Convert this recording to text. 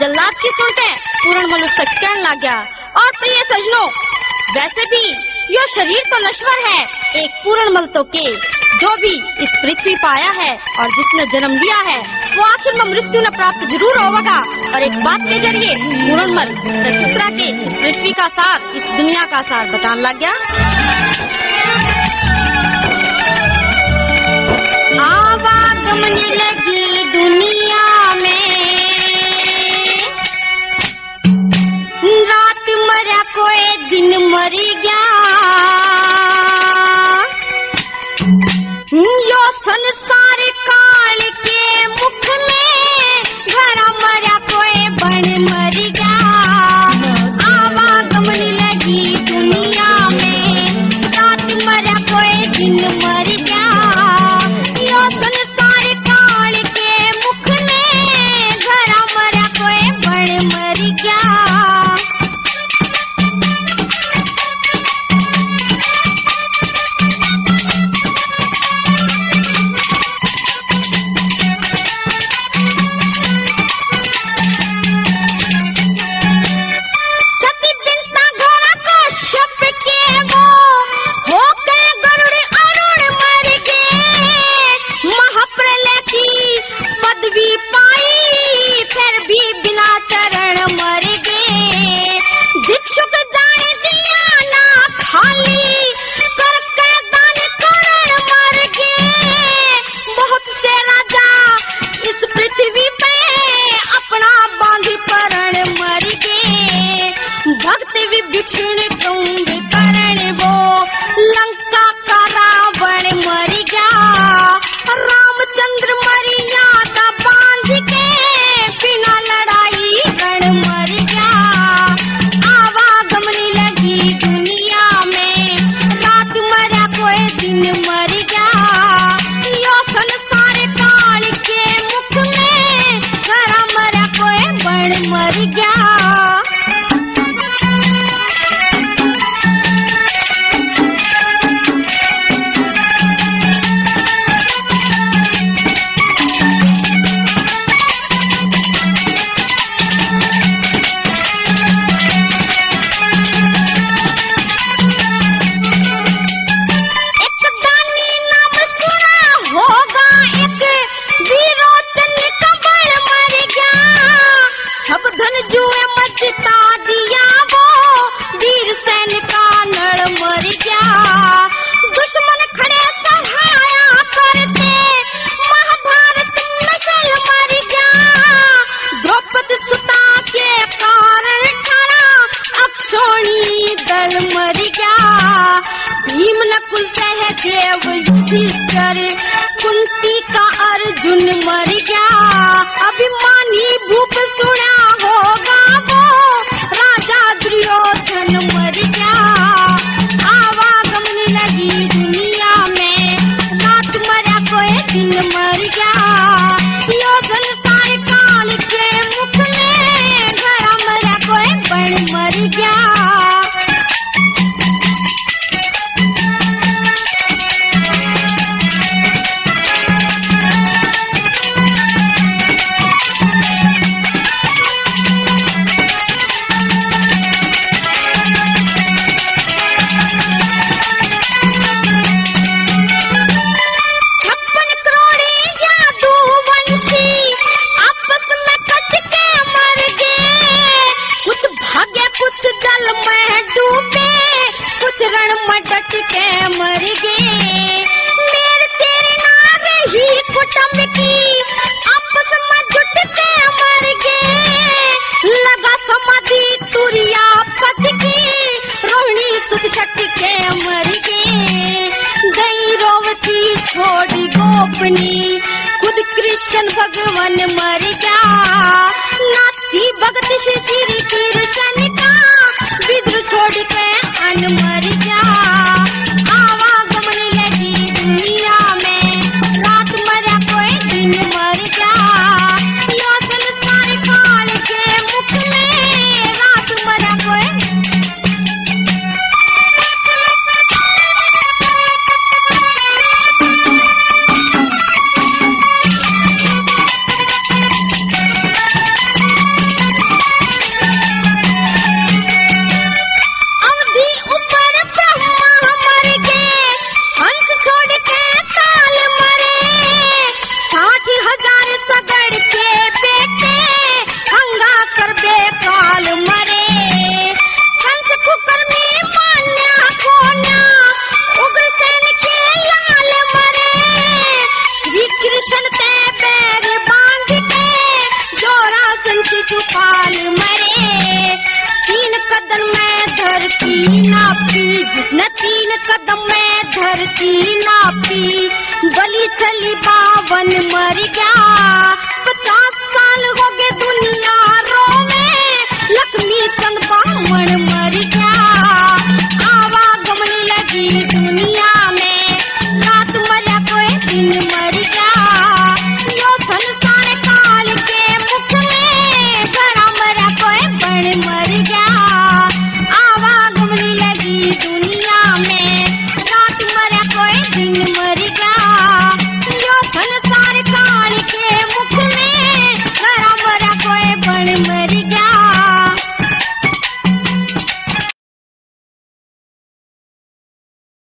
जल्लाद की सुनते पूरण मल उससे कहने लग गया। और प्रिय सजनों, वैसे भी यो शरीर तो नश्वर है, एक पूर्ण मल तो के। जो भी इस पृथ्वी पर आया है और जिसने जन्म लिया है, वो आखिर में मृत्यु न प्राप्त ज़रूर होगा और एक बात के ज़रिए पूर्ण मल के इस पृथ्वी का सार, इस दुनिया का सार बताने लग गया। Aktive bütün et दुश्मन खड़े सहाया करते। महाभारत नसल मर गया द्रौपदी सुता के कारण खड़ा अक्षोणी दल मर गया भीम नकुल सहदेव युधिष्ठिर, कुंती का अर्जुन मर गया अभिमानी भूप सुना होगा ही कुटुंब की आपस में मर गई रोवती, छोड़ी गोपनी, खुद कृष्ण भगवान मर गया नाथी भगत श्री कृष्ण का विद्र शिशुपाल मरे। तीन कदम में धरती नापी। जिसने तीन कदम में धरती नापी। बलि चली बावन मर गया। पचास